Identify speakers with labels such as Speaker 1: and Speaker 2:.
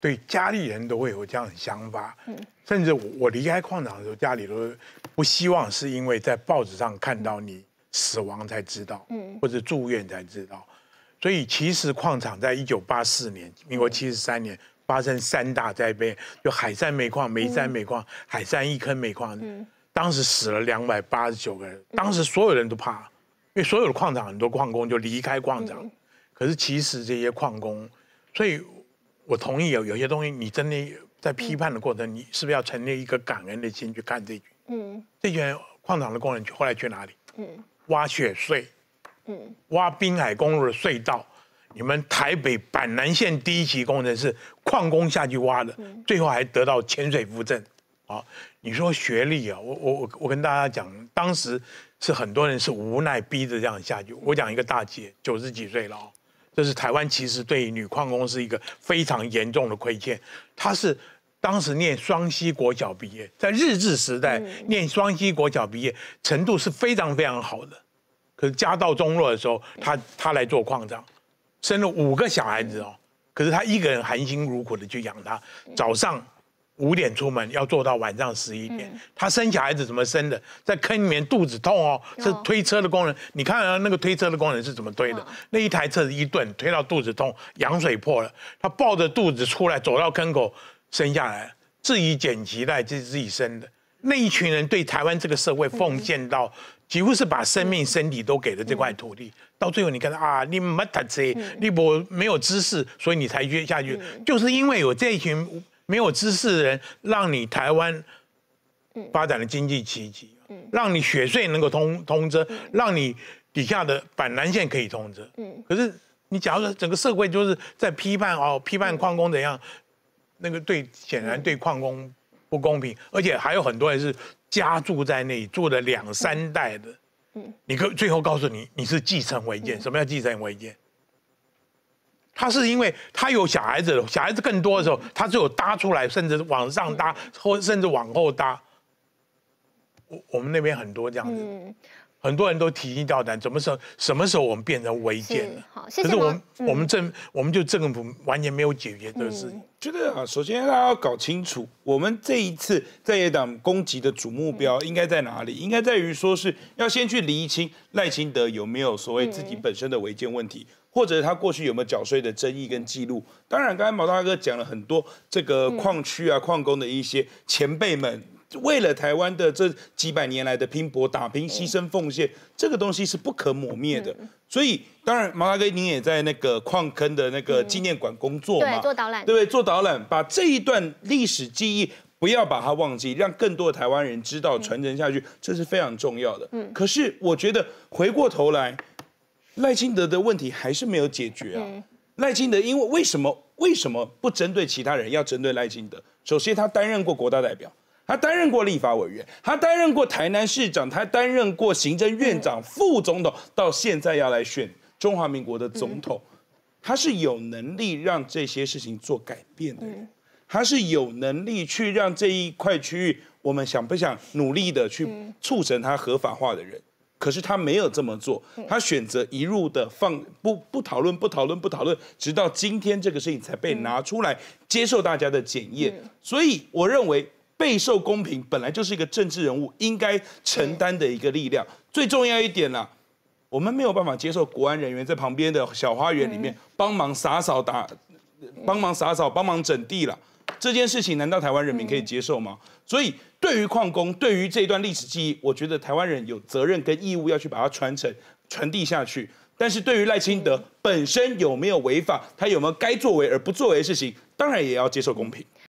Speaker 1: 对家里人都会有这样的想法，嗯，甚至我我离开矿场的时候，家里都不希望是因为在报纸上看到你死亡才知道，嗯，或者住院才知道，所以其实矿场在一九八四年，民国七十三年发生三大灾变，就海山煤矿、煤山煤矿、海山一坑煤矿，嗯，当时死了两百八十九个人，当时所有人都怕，因为所有的矿场很多矿工就离开矿场，可是其实这些矿工，所以。我同意有有些东西，你真的在批判的过程，你是不是要成立一个感恩的心去看这句？嗯，这群矿场的工人后来去哪里？嗯，挖雪隧，嗯，挖滨海公路的隧道。你们台北板南线第一期工程是矿工下去挖的，最后还得到潜水扶证。啊，你说学历啊，我我我我跟大家讲，当时是很多人是无奈逼着这样下去。我讲一个大姐，九十几岁了。这是台湾其实对女矿工是一个非常严重的亏欠。她是当时念双溪国小毕业，在日治时代念双溪国小毕业程度是非常非常好的。可是家道中落的时候，她她来做矿长，生了五个小孩子哦。可是她一个人含辛茹苦的去养他，早上。五点出门要做到晚上十一点，他生小孩子怎么生的？在坑里面肚子痛哦，是推车的工人。你看啊，那个推车的工人是怎么推的？那一台车子一顿推到肚子痛，羊水破了，他抱着肚子出来，走到坑口生下来，自己剪脐带，自自己生的。那一群人对台湾这个社会奉献到，几乎是把生命、身体都给了这块土地。到最后你看啊，你没读书，你不没有知识，所以你才约下去，就是因为有这一群。没有知识的人，让你台湾发展的经济奇迹，让你雪隧能够通通车，让你底下的板南线可以通车。嗯，可是你假如说整个社会就是在批判哦，批判矿工怎样，那个对显然对矿工不公平，而且还有很多人是家住在那里，住了两三代的。嗯，你可最后告诉你你是继承违建，什么叫继承违建？他是因为他有小孩子，小孩子更多的时候，他就有搭出来，甚至往上搭，或甚至往后搭。我我们那边很多这样子，很多人都提心吊胆，什么时候什么时候我们变成违建了？
Speaker 2: 好，谢谢。可是
Speaker 1: 我们我们政我们就政府完全没有解决这个事情。
Speaker 3: 觉得啊，首先大家要搞清楚，我们这一次在野党攻击的主目标应该在哪里？应该在于说是要先去厘清赖清德有没有所谓自己本身的违建问题。或者他过去有没有缴税的争议跟记录？当然，刚才毛大哥讲了很多这个矿区啊、矿工的一些前辈们为了台湾的这几百年来的拼搏、打拼、牺牲、奉献，这个东西是不可磨灭的。所以，当然，毛大哥您也在那个矿坑的那个纪念馆工作
Speaker 2: 嘛？对，做导览，
Speaker 3: 对不对？做导览，把这一段历史记忆不要把它忘记，让更多的台湾人知道、传承下去，这是非常重要的。嗯。可是，我觉得回过头来。赖清德的问题还是没有解决啊！赖清德因为为什么为什么不针对其他人，要针对赖清德？首先，他担任过国大代表，他担任过立法委员，他担任过台南市长，他担任过行政院长、副总统，到现在要来选中华民国的总统，他是有能力让这些事情做改变的人，他是有能力去让这一块区域，我们想不想努力的去促成它合法化的人。可是他没有这么做，他选择一路的放不不讨论不讨论不讨论，直到今天这个事情才被拿出来接受大家的检验。所以我认为备受公平本来就是一个政治人物应该承担的一个力量。最重要一点啦，我们没有办法接受国安人员在旁边的小花园里面帮忙洒扫打，帮忙洒扫帮忙整地了。这件事情难道台湾人民可以接受吗？所以对于矿工，对于这段历史记忆，我觉得台湾人有责任跟义务要去把它传承、传递下去。但是对于赖清德本身有没有违法，他有没有该作为而不作为的事情，当然也要接受公平。